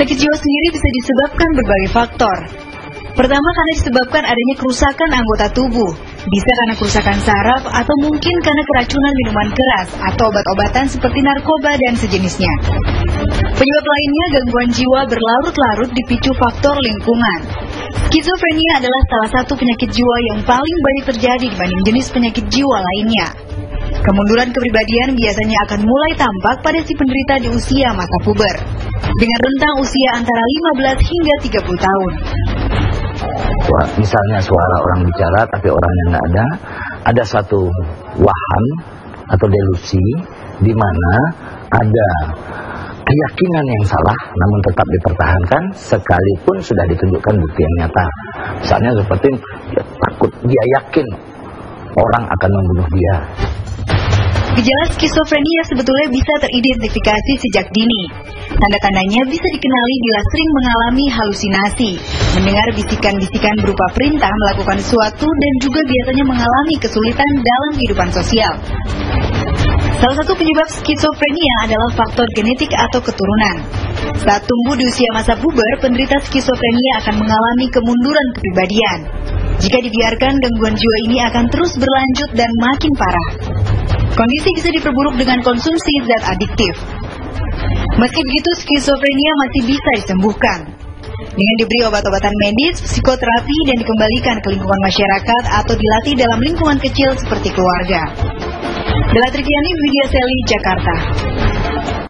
Sakit jiwa sendiri bisa disebabkan berbagai faktor. Pertama karena disebabkan adanya kerusakan anggota tubuh, bisa karena kerusakan saraf atau mungkin karena keracunan minuman keras atau obat-obatan seperti narkoba dan sejenisnya. Penyebab lainnya gangguan jiwa berlarut-larut dipicu faktor lingkungan. Skizofrenia adalah salah satu penyakit jiwa yang paling banyak terjadi dibanding jenis penyakit jiwa lainnya. Kemunduran kepribadian biasanya akan mulai tampak pada si penderita di usia masa puber, dengan rentang usia antara 15 hingga 30 tahun. Misalnya suara orang bicara tapi orangnya nggak ada, ada satu waham atau delusi di mana ada keyakinan yang salah namun tetap dipertahankan sekalipun sudah ditunjukkan bukti yang nyata. Misalnya seperti ya, takut dia yakin orang akan membunuh dia. Gejala skizofrenia sebetulnya bisa teridentifikasi sejak dini. Tanda-tandanya bisa dikenali bila sering mengalami halusinasi, mendengar bisikan-bisikan berupa perintah melakukan sesuatu dan juga biasanya mengalami kesulitan dalam kehidupan sosial. Salah satu penyebab skizofrenia adalah faktor genetik atau keturunan. Saat tumbuh di usia masa puber, penderita skizofrenia akan mengalami kemunduran kepribadian. Jika dibiarkan, gangguan jiwa ini akan terus berlanjut dan makin parah. Kondisi bisa diperburuk dengan konsumsi zat adiktif. Meski begitu, skizofrenia masih bisa disembuhkan. Dengan diberi obat-obatan medis, psikoterapi, dan dikembalikan ke lingkungan masyarakat atau dilatih dalam lingkungan kecil seperti keluarga. Dela Trikiani, Widya Seli, Jakarta.